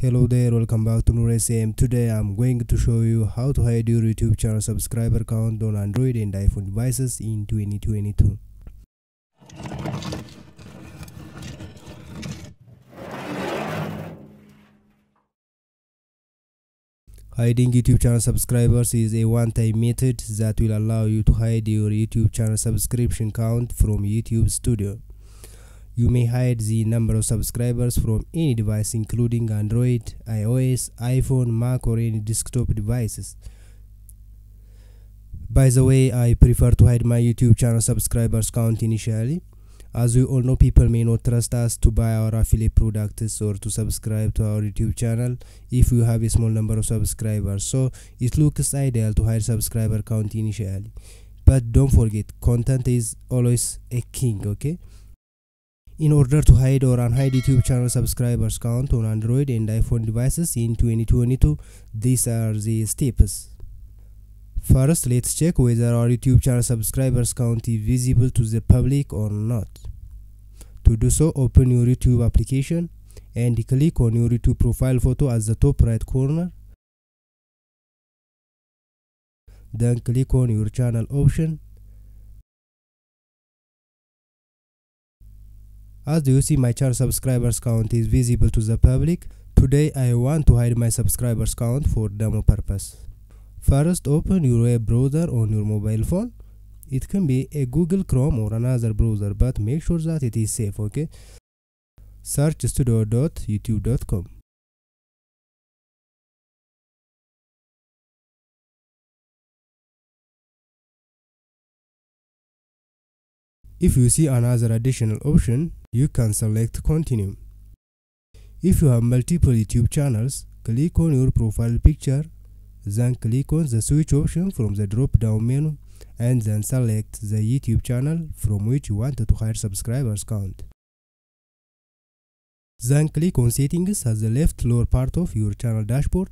Hello there, welcome back to Nur SM. Today I'm going to show you how to hide your YouTube channel subscriber count on Android and iPhone devices in 2022. Hiding YouTube channel subscribers is a one-time method that will allow you to hide your YouTube channel subscription count from YouTube Studio. You may hide the number of subscribers from any device including Android, iOS, iPhone, Mac or any desktop devices. By the way, I prefer to hide my YouTube channel subscribers count initially. As we all know, people may not trust us to buy our affiliate products or to subscribe to our YouTube channel if you have a small number of subscribers. So it looks ideal to hide subscriber count initially. But don't forget, content is always a king, okay? In order to hide or unhide YouTube channel subscribers count on Android and iPhone devices in 2022, these are the steps. First, let's check whether our YouTube channel subscribers count is visible to the public or not. To do so, open your YouTube application and click on your YouTube profile photo at the top right corner. Then click on your channel option. As you see, my channel subscribers count is visible to the public. Today, I want to hide my subscribers count for demo purpose. First, open your web browser on your mobile phone. It can be a Google Chrome or another browser, but make sure that it is safe, okay? Search studio.youtube.com. If you see another additional option, you can select continue. If you have multiple YouTube channels, click on your profile picture then click on the switch option from the drop down menu and then select the YouTube channel from which you want to hire subscribers count. Then click on settings at the left lower part of your channel dashboard.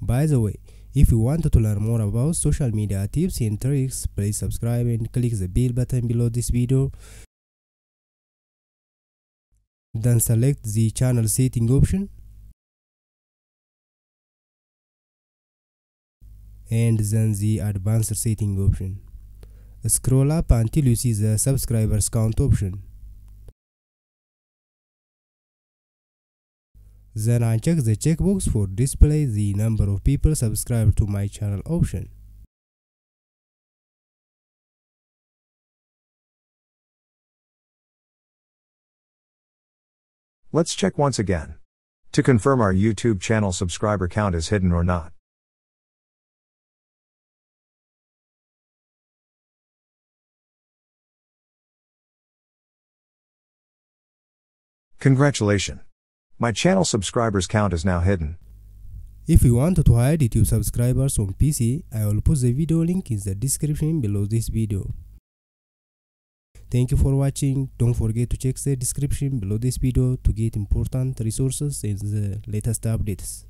By the way, if you want to learn more about social media tips and tricks, please subscribe and click the bell button below this video. Then select the channel setting option and then the advanced setting option. Scroll up until you see the subscribers count option. Then uncheck the checkbox for display the number of people subscribed to my channel option. Let's check once again. To confirm our YouTube channel subscriber count is hidden or not. Congratulations. My channel subscribers count is now hidden. If you want to hide YouTube subscribers on PC, I will put the video link in the description below this video. Thank you for watching. Don't forget to check the description below this video to get important resources and the latest updates.